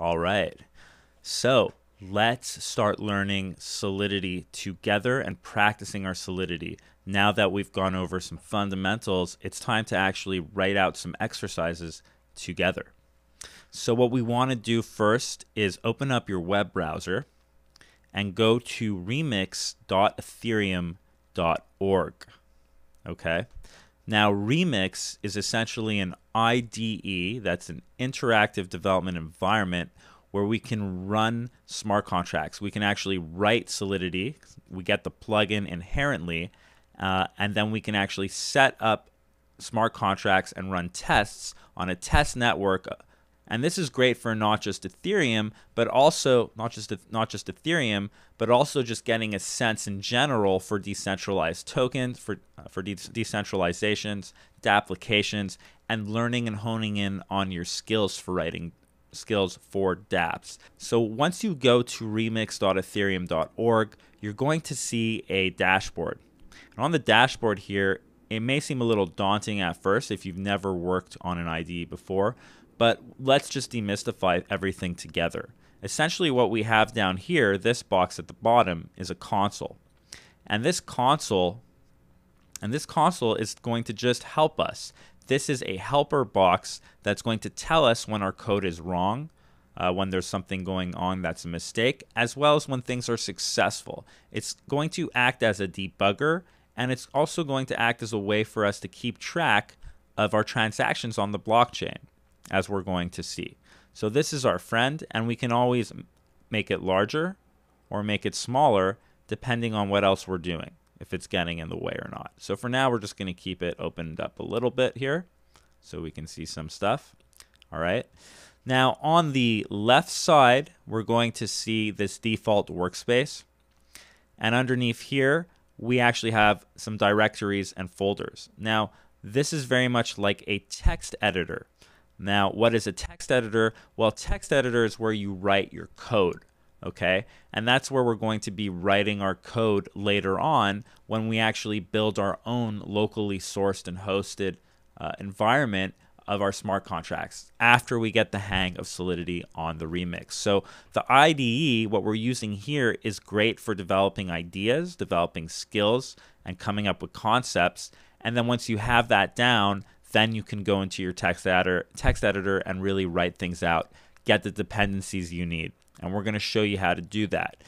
All right. So let's start learning Solidity together and practicing our Solidity. Now that we've gone over some fundamentals, it's time to actually write out some exercises together. So, what we want to do first is open up your web browser and go to remix.ethereum.org. Okay. Now, Remix is essentially an IDE, that's an interactive development environment where we can run smart contracts. We can actually write Solidity, we get the plugin inherently, uh, and then we can actually set up smart contracts and run tests on a test network and this is great for not just Ethereum, but also not just not just Ethereum, but also just getting a sense in general for decentralized tokens, for for de- decentralizations, applications, and learning and honing in on your skills for writing skills for dApps. So once you go to remix.ethereum.org, you're going to see a dashboard. And on the dashboard here, it may seem a little daunting at first if you've never worked on an IDE before, but let's just demystify everything together. Essentially, what we have down here, this box at the bottom, is a console. And this console, and this console is going to just help us. This is a helper box that's going to tell us when our code is wrong, uh, when there's something going on that's a mistake, as well as when things are successful. It's going to act as a debugger, and it's also going to act as a way for us to keep track of our transactions on the blockchain as we're going to see. So this is our friend, and we can always make it larger or make it smaller depending on what else we're doing, if it's getting in the way or not. So for now, we're just going to keep it opened up a little bit here so we can see some stuff. All right. Now on the left side, we're going to see this default workspace. And underneath here, we actually have some directories and folders. Now, this is very much like a text editor. Now, what is a text editor? Well, text editor is where you write your code, okay? And that's where we're going to be writing our code later on when we actually build our own locally sourced and hosted uh, environment of our smart contracts after we get the hang of Solidity on the remix. So the IDE, what we're using here, is great for developing ideas, developing skills, and coming up with concepts. And then once you have that down, then you can go into your text editor, text editor and really write things out, get the dependencies you need. And we're going to show you how to do that.